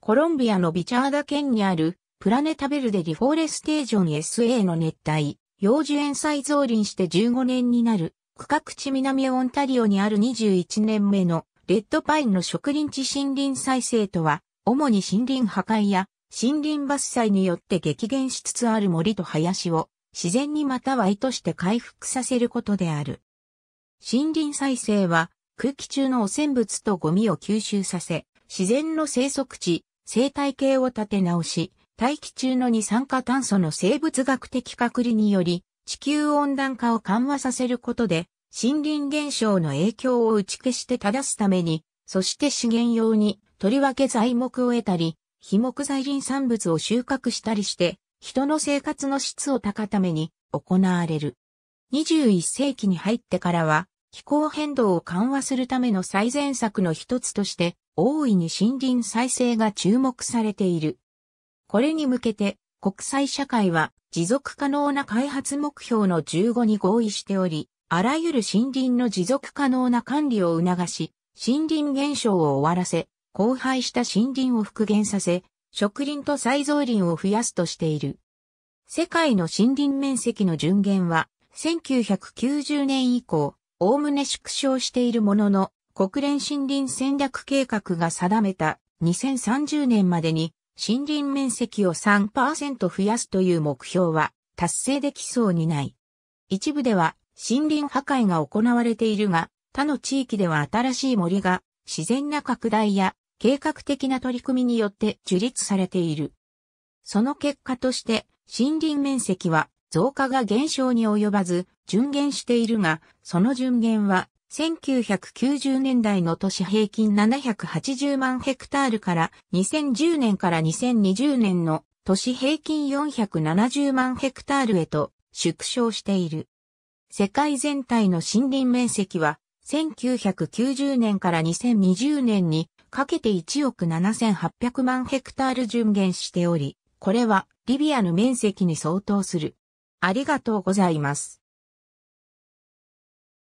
コロンビアのビチャーダ県にあるプラネタベルデリフォーレステージョン SA の熱帯、幼樹園再造林して15年になる、区画地南オンタリオにある21年目のレッドパインの植林地森林再生とは、主に森林破壊や森林伐採によって激減しつつある森と林を自然にまたは意図して回復させることである。森林再生は空気中の汚染物とゴミを吸収させ、自然の生息地、生態系を立て直し、大気中の二酸化炭素の生物学的隔離により、地球温暖化を緩和させることで、森林減少の影響を打ち消して正すために、そして資源用に、とりわけ材木を得たり、非木材林産物を収穫したりして、人の生活の質を高ために行われる。21世紀に入ってからは、気候変動を緩和するための最善策の一つとして、大いに森林再生が注目されている。これに向けて、国際社会は持続可能な開発目標の15に合意しており、あらゆる森林の持続可能な管理を促し、森林減少を終わらせ、荒廃した森林を復元させ、植林と再造林を増やすとしている。世界の森林面積の順減は、1990年以降、おおむね縮小しているものの、国連森林戦略計画が定めた2030年までに森林面積を3%増やすという目標は達成できそうにない。一部では森林破壊が行われているが、他の地域では新しい森が自然な拡大や計画的な取り組みによって樹立されている。その結果として森林面積は増加が減少に及ばず、順減しているが、その順減は、1990年代の都市平均780万ヘクタールから2010年から2020年の都市平均470万ヘクタールへと縮小している。世界全体の森林面積は1990年から2020年にかけて1億7800万ヘクタール順減しており、これはリビアの面積に相当する。ありがとうございます。